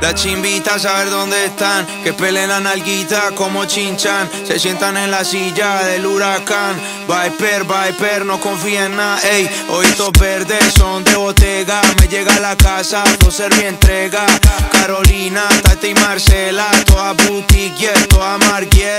Las chimbitas a saber dónde están, que peleen la nalguita como chinchan, se sientan en la silla del huracán. Viper, Viper, no confía en nada, ey. Ojitos verdes son de botega, me llega a la casa, ser mi entrega. Carolina, Tati y Marcela, toda boutique, yeah, toda marguera.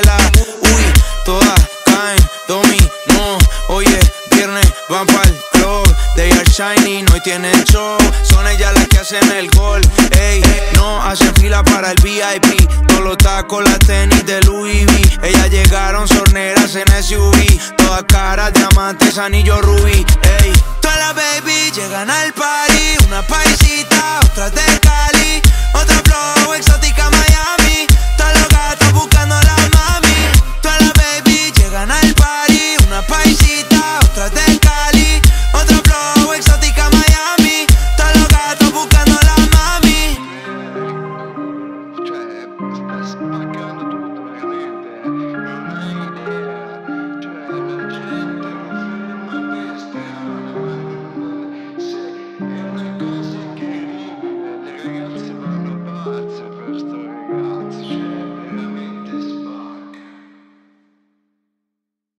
Van pa'l club. They are shining, hoy tienen show. Son ellas las que hacen el gol. Ey, no hacen fila para el VIP. Todos los tacos, las tenis de Louis V. Ellas llegaron sorneras en SUV. Todas caras, diamantes, anillo rubí. Ey, todas las baby llegan al party. Una paisita Christmas.